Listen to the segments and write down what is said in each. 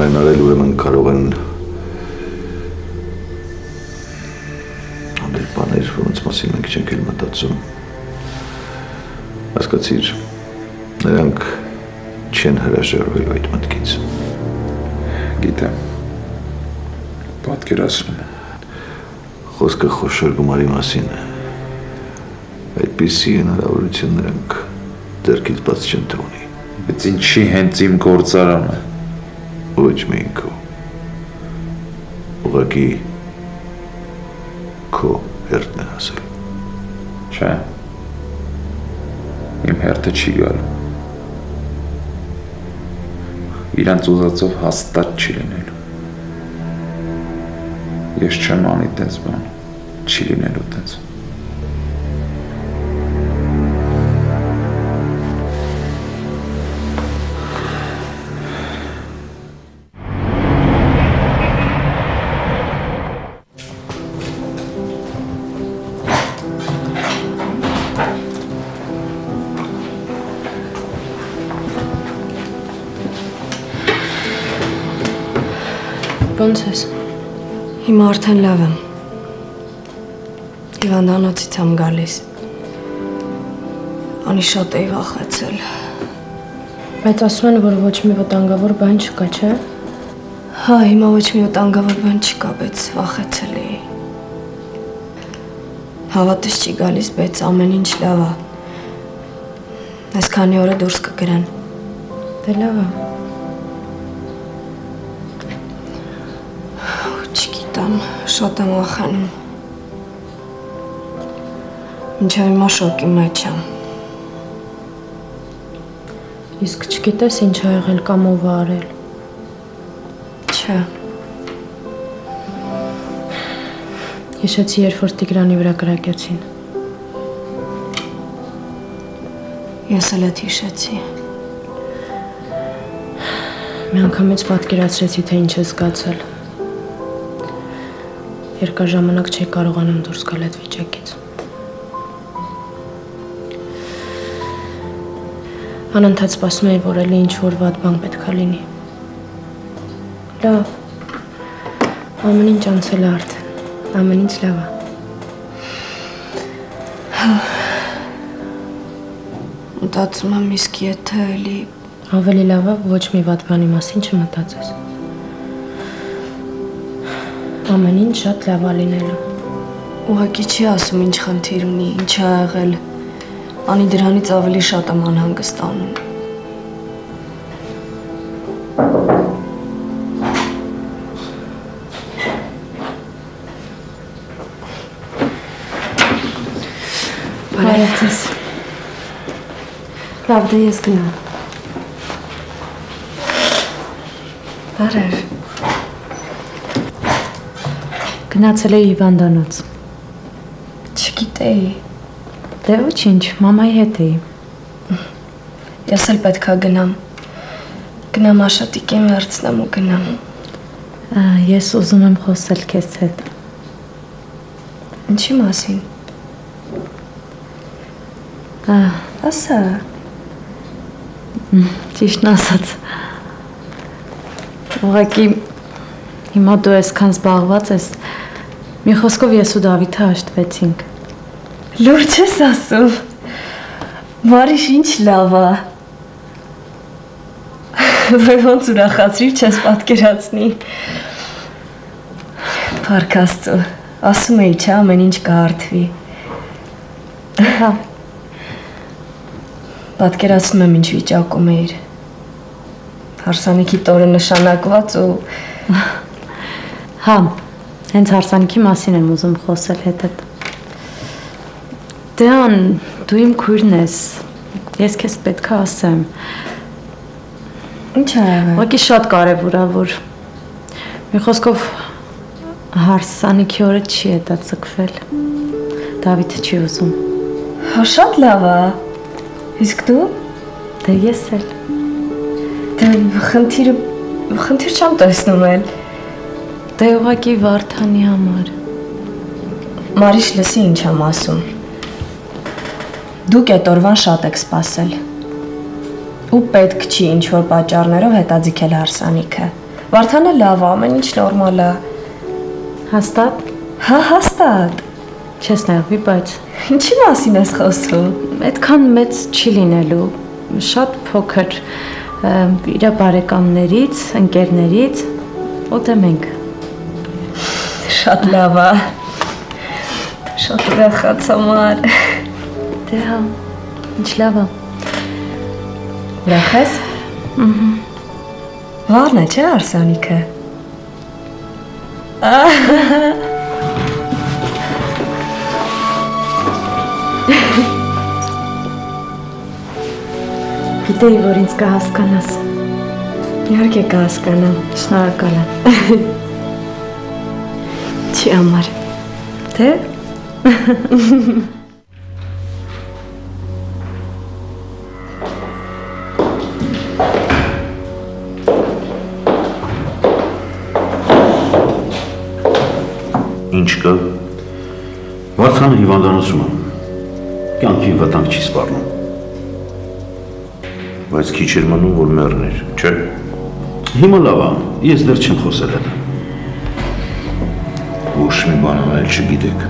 Այն արել ուրեմն կարող են անդեր բաներ, որոնց մասին մենք չենք էլ մտածում։ Հասկացիր, նրանք չեն հրաժարվելու այդ մտքից։ Գիտեմ։ Պատկերացնում եմ։ Խոսքը խոշոր գումարի մասին է։ Այդպիսի հնարավորություն նրանք ձեռքից բաց չեն թողնի։ Բայց ինչի հենց իմ գործարանը։ Ոչ միայն քո։ Ուղղակի քո հերթն է հասել։ Չէ։ Իմ հերթը չի գալու։ Իրանց ուզածով հաստատ չի լինելու։ Ես չեմ անի տես բան։ Չի լինելու տես։ Ոնց ես։ Հիմա արդեն լավ եմ։ Հիվանդանոցից եմ գալիս։ Անի շատ էի վախեցել։ Բայց ասում են, որ ոչ մի վտանգավոր բան չկա, չէ՞։ Հա, հիմա ոչ մի վտանգավոր բան չկա, բայց վախեցել էի։ Հավատս չի գալիս, բայց ամեն ինչ լավ է։ Այս քանի օրը դուրս կգրան։ Դե լավ է։ Չգիտեմ, շատ եմ վախենում։ Մինչև հիմա շոկի մեջ եմ։ Իսկ չգիտես ինչ ա եղել կամ ով արել։ Չէ, Հիշեցի, երբ որ Տիգրանի վրա կրակեցին։ ես էլ այդ հիշեցի։ Մի անգամից պատկերացրեցի, թե ինչ է զգացել։ Երկար ժամանակ չի կարողանում դուրս գալ այդ վիճակից։ Անընդհատ սպասում էի, որ էլի ինչ որ վատ բան պետքա լինի։ Լավ։ Ամեն ինչ անցել է արդեն։ Ամեն ինչ լավ է։ Մտածում եմ իսկ եթե էլի Ավելի լավ է ոչ մի վատ բանի մասին չմտածես։ Ամեն ինչ շատ լավ է լինելու։ ուղղակի չի ասում ինչ խնդիր ունի, ինչ ա եղել։ Անի դրանից ավելի շատ եմ անհանգստանում։ Բարև ձեզ։ Լավ, դե ես գնամ։ Բարև։ Գնացել էի հիվանդանոց։ Չգիտեի։ Դե ոչինչ, մամայի հետ էի։ Ես էլ պետքա գնամ։ Գնամ Աշատիկին վերցնեմ ու գնամ։ Ա, Ես ուզում եմ խոսել քեզ հետ։ Ինչի մասին։ Ա, Ասա։ Ճիշտն ասած։ Ուղղակի հիմա դու այսքան զբաղված ես։ Մի խոսքով ես ու Դավիթը հաշտվեցինք։ Լուրջ ես ասում։ Մարիշ ինչ լավ է։ Որ ոնց ուրախացրիր չես պատկերացնի։ Փառք Աստծո։ Ասում էի, չէ, ամեն ինչ կհարթվի։ Հա, Պատկերացնում եմ ինչ վիճակում էիր։ Հարսանիքի տորը նշանակված ու հա, հենց հարսանիքի մասին եմ ուզում խոսել հետդ։ Դեան, դու իմ քույրն ես։ Ես քեզ պետք է ասեմ։ ինչ ա եղել։ Ուղղակի շատ կարևոր է, որ մի խոսքով հարսանիքի օրը չի հետաձգվել։ Դավիթը չի ուզում։ Հա շատ լավ է։ Իսկ դու Դե ես էլ։ դե խնդիրը խնդիր չեմ տեսնում էլ։ Դե ուղակի Վարդանի համար։ Մարիշ, լսի ինչ եմ ասում։ Դուք այդ օրվան շատ եք սпасել։ Ու պետք չի ինչ որ պատճառներով հետաձգել հարսանիքը։ Վարդանը լավ է, ամեն ինչ նորմալ է։ Հաստատ։ Հա, հաստատ։ Չես նեղվի, բայց ինչի մասին ես խոսում։ Այդքան մեծ չի լինելու։ Շատ փոքր իր բարեկամներից, ընկերներից, ո՞տե մենք։ Շատ լավ է։ Շատ ուրախացամար։ Դե հա, ինչ լավ է։ Ուրախ ես։ Վառն է, չէ՞ Արսանիկը։ Գիտեի, որ ինձ կհասկանաս։ Իհարկե կհասկանամ։ Շնորհակալ եմ։ Չի համար։ Թե Ինչ կա։ Վարդանը հիվանդանոցում է։ Կյանքի վտանգ չի սպառնում։ Բայց քիչ էր մնում, որ մեռներ, չէ՞։ Հիմա լավ է, ես դեռ չեմ խոսել հետ։ Ոչ մի բան անել չգիտեք։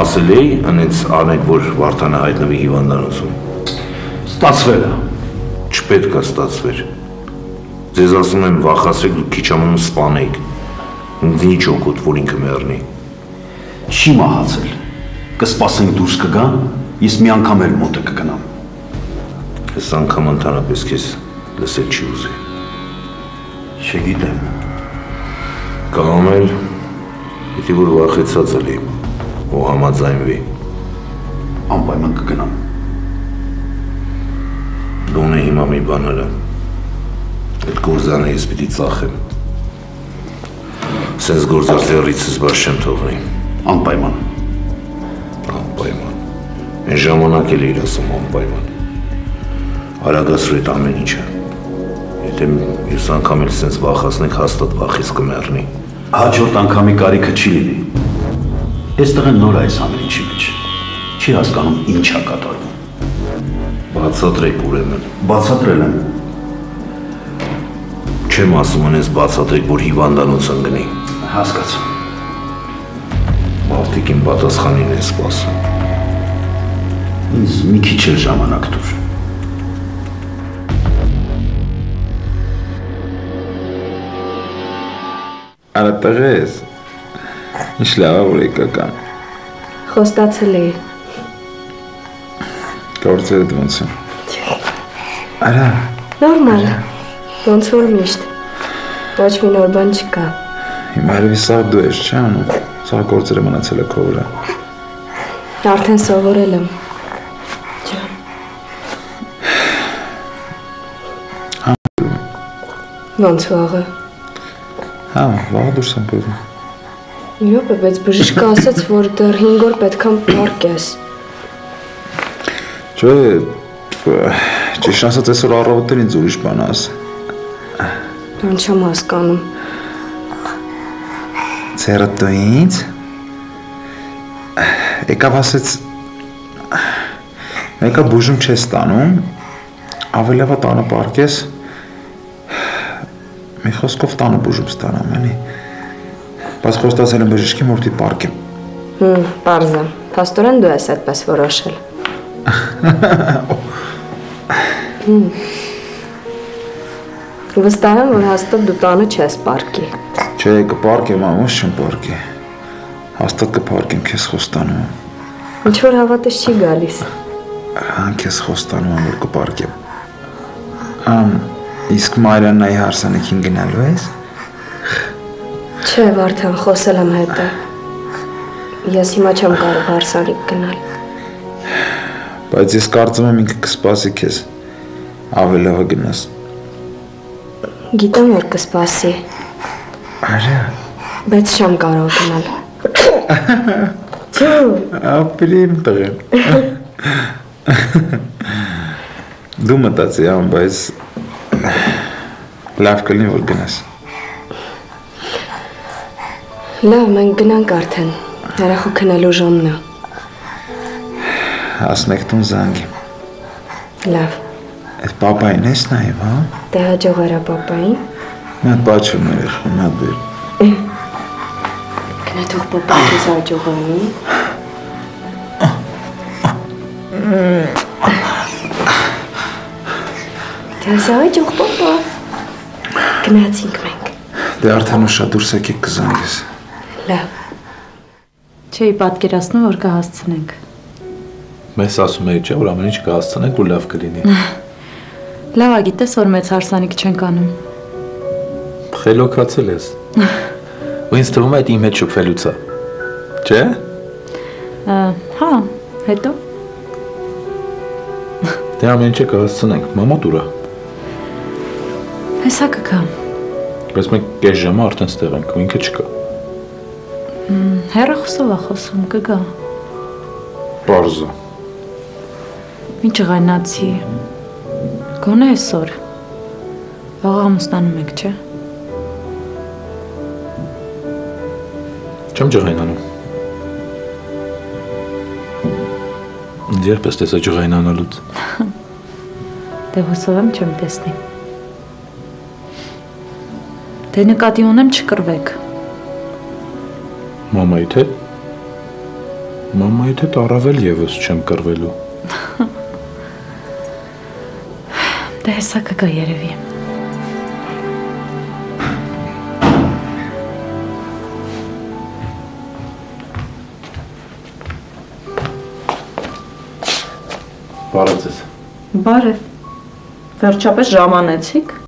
Ասել էի, անեց անեք, որ Վարդանը հայտնվի հիվանդանոցում։ Ստացվել է։ Չպետք է ստացվեր։ Ձեզ ասում եմ, վախացեք դուք քիչ ամնում սպանեիք։ Ինձ ինչ օգուտ, որ ինքը մեռնի։ Չի մահացել։ Կսպասենք դուրս կգա, ես մի անգամ էլ մոտը կգնամ։ Այս անգամ ընդհանրապես քեզ լսել չի ուզի։ Չգիտեմ։ Կամ էլ պիտի որ վախեցած էլի ու համաձայնվի։ Անպայման կգնամ։ Դոնե հիմա մի բան արա։ Այդ գործանը ես պիտի ծախեմ։ Սենց գործար ձեռիցս բաց չեմ թողնի։ Անպայման։ Անպայման։ Այն ժամանակ էլ իր ասում անպայման։ Արագացրու այդ ամեն ինչը։ Եթե ես անգամ էլ սենց վախացնեք, հաստատ վախից կմեռնի։ Հաջորդ անգամի կարիքը չի լինի։ Այս տղեն նոր է այս ամեն ինչի մեջ։ Չի հասկանում ինչ է կատարվում։ Բացատրեք ուրեմն։ Բացատրել եմ։ Չեմ ասում անես բացատրեք, որ հիվանդանոց ընկնի։ Հասկացա։ Մարդիկին պատասխանին են սպասում։ Ինձ մի քիչ ժամանակ տուր։ Արա տղես։ Ինչ լավ է որ եկական։ խոստացել էի։ Գործերը ոնց են։ Արա, Նորմալ։ Ոնց որ միշտ։ Ոչ մի նոր բան չկա։ հիմա երևի սա դու ես, չէ՞ անում։ Սա գործերը մնացել է քո վրա։ Արդեն սովորել եմ։ Ջան։ Ոնց վաղը։ Հա, վաղ դուրս եմ բերում։ Մի րոպե, բայց բժիշկը ասաց, որ դեռ 5 օր պետքա պարկես։ Չէ, ճիշտ ասած այսօր առավոտել ինձ ուրիշ բան աս։ Բան չեմ հասկանում։ Ցերը դու ինձ։ Եկավ ասեց Մեկը բուժում չես ստանում, է տանը պարկես։ Մի խոսքով տանը բուժում ստանամ, էլի։ Բայց խոստացել եմ բժշկին, որ դի պարկեմ։ Հմ, parza։ Փաստորեն դու ես այդպես որոշել։ Վստահ եմ, որ հաստատ դու տանը չես պարկի։ Չէ, կպարկեմ, ամոս չեմ պարկի։ Հաստատ կպարկեմ, քեզ խոստանում Ինչ որ հավատս չի գալիս։ Հան քեզ խոստանում եմ, որ կպարկեմ։ Ամ, իսկ Մարիաննայի հարսանիքին գնալու ես։ Չէ, Վարդան, խոսել եմ հետը։ Ես հիմա չեմ կարող հարսանիք գնալ։ Բայց ես կարծում եմ ինքը կսպասի քեզ։ է գնաս։ Գիտեմ, որ կսպասի, Արա, բայց չեմ կարող գնալ։ ապրիմ տղեմ։ Դու մտածի ամ, բայց լավ կլինի որ գնաս։ Լավ, մենք գնանք արդեն։ Հրախու քնելու ժամն է։ Ասմեք տուն զանգի։ Լավ։ Այդ պապային ես նայվ, հա։ Դե հաջող արա papayin։ հատ բաչում մի հատ բեր։ Գնա թող papayin քեզ հաջող հաջող papa։ Գնացինք մենք։ Դե արդեն ուշ է դուրս եկեք կզանգես։ Լավ։ Չէի պատկերացնում, որ կհասցնենք։ Մեզ ասում էի, չէ, որ ամեն ինչ կհասցնենք ու լավ կլինի։ Լավ է, գիտես, որ մեծ հարսանիք չենք անում։ Խելոքացել ես։ Ու ինձ թվում է այդ իմ հետ շփվելուց է։ Չէ՞։ Հա, հետո Դե ամեն ինչը կհասցնենք։ Մամա դուրա։ հեսա կգա։ Բայց մենք կես ժամը արդեն ստեղ ենք, ու ինքը չկա։ Հերախոսով է խոսում, կգա։ Պարզը։ Ինչ ղայնացի։ Գոնե այսօր։ Վաղ ամուսնանում եք, չէ՞։ Չեմ ջղայնանում։ երբ ես տեսա ջղայնանալուց։ Դե հուսով եմ չեմ տեսնի։ Դե նկատի ունեմ չկրվեք։ Մամայի թե։ Մամայի թե առավել եւս չեմ կռվելու։ Դե հեսա կգա երևի։ Բարեցես։ Բարև։ Վերջապես ժամանեցիք։